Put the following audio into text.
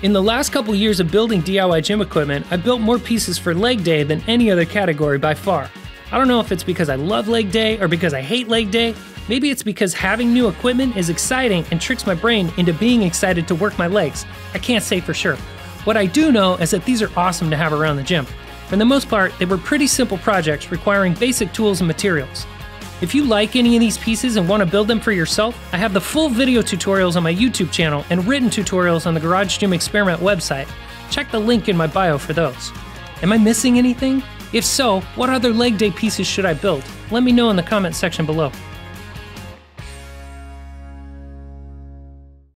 In the last couple years of building DIY gym equipment, I've built more pieces for leg day than any other category by far. I don't know if it's because I love leg day or because I hate leg day. Maybe it's because having new equipment is exciting and tricks my brain into being excited to work my legs. I can't say for sure. What I do know is that these are awesome to have around the gym. For the most part, they were pretty simple projects requiring basic tools and materials. If you like any of these pieces and want to build them for yourself, I have the full video tutorials on my YouTube channel and written tutorials on the Garage Gym Experiment website. Check the link in my bio for those. Am I missing anything? If so, what other leg day pieces should I build? Let me know in the comment section below.